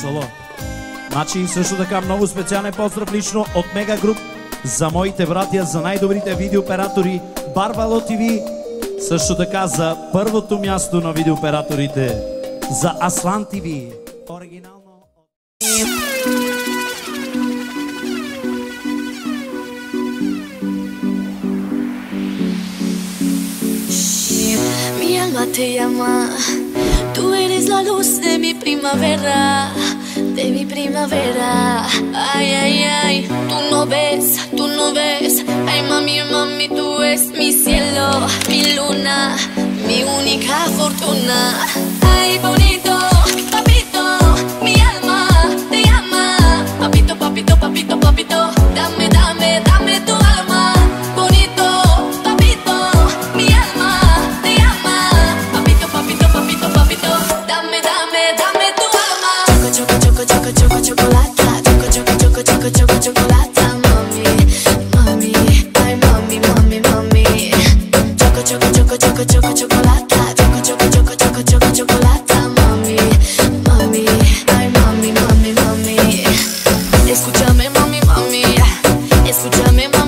Соло. Значи също така много специален поздрав лично от Мега Груп за моите братя, за най-добрите видеооператори Барбало ТВ. Също така за първото място на видеооператорите за Аслан ТВ. Оригинално. Mi alma te llama, luz de mi primavera, de mi primavera. Ay, ay, ay, tú no ves, tú no ves. Ay, mami, mami, tú es mi cielo, mi luna, mi única fortuna. Ay, bonito, choco, choco, choco, chocolata. Choco, choco, choco, choco, choco, chocolata, mami, mami, ay, mami, mami, mami. Escúchame, mami, mami. Escúchame, mami,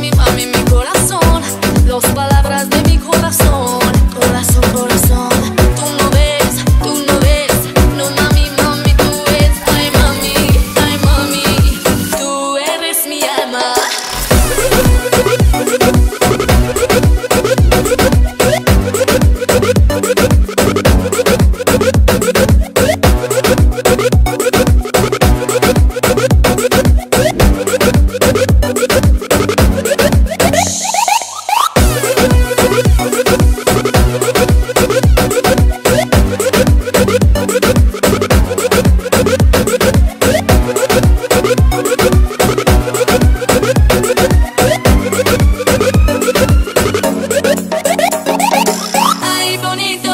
Ay, bonito,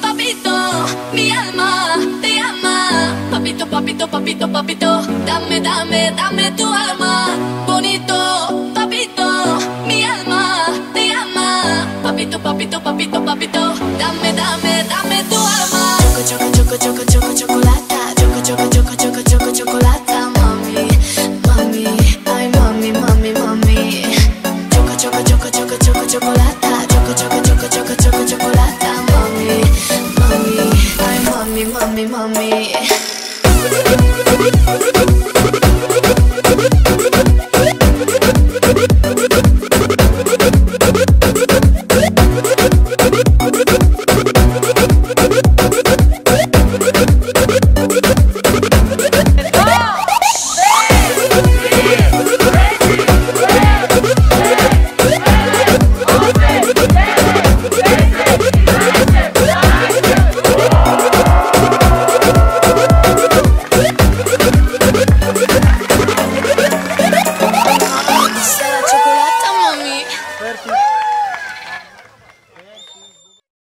papito, mi alma, te ama. Papito, papito, papito, papito, dame, dame, dame tu alma. Bonito, papito, mi alma, te ama. Papito, papito, papito, papito, dame, dame, dame tu alma. Choco, choco, choco, choco, choco, chocolate. chocolate.